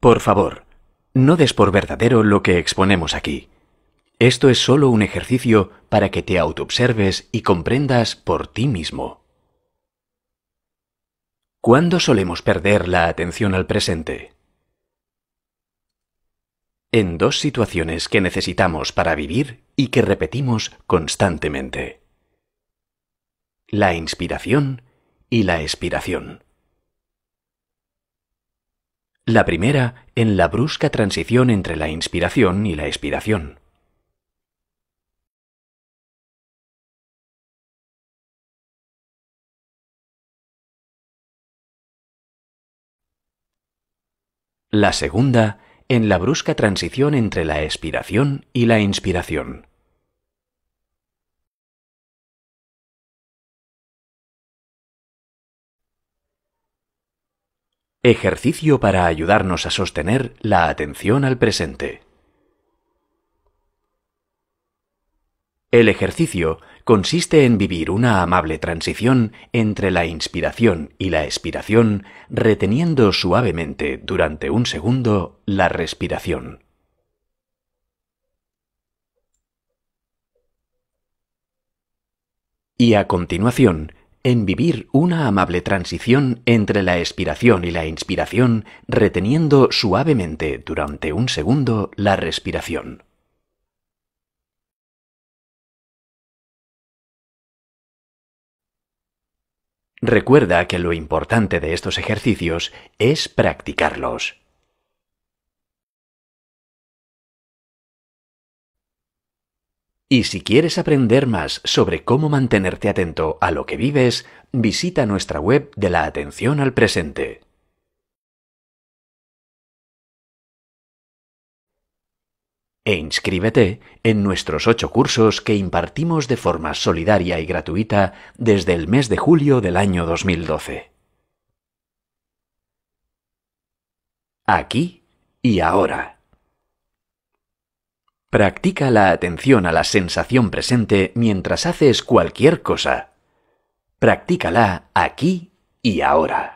Por favor, no des por verdadero lo que exponemos aquí. Esto es solo un ejercicio para que te autoobserves y comprendas por ti mismo. ¿Cuándo solemos perder la atención al presente? En dos situaciones que necesitamos para vivir y que repetimos constantemente. La inspiración y la expiración. La primera en la brusca transición entre la inspiración y la expiración. La segunda en la brusca transición entre la expiración y la inspiración. Ejercicio para ayudarnos a sostener la atención al presente. El ejercicio consiste en vivir una amable transición entre la inspiración y la expiración, reteniendo suavemente durante un segundo la respiración. Y a continuación, en vivir una amable transición entre la expiración y la inspiración, reteniendo suavemente durante un segundo la respiración. Recuerda que lo importante de estos ejercicios es practicarlos. Y si quieres aprender más sobre cómo mantenerte atento a lo que vives, visita nuestra web de la atención al presente. e inscríbete en nuestros ocho cursos que impartimos de forma solidaria y gratuita desde el mes de julio del año 2012. Aquí y ahora. Practica la atención a la sensación presente mientras haces cualquier cosa. Practícala aquí y ahora.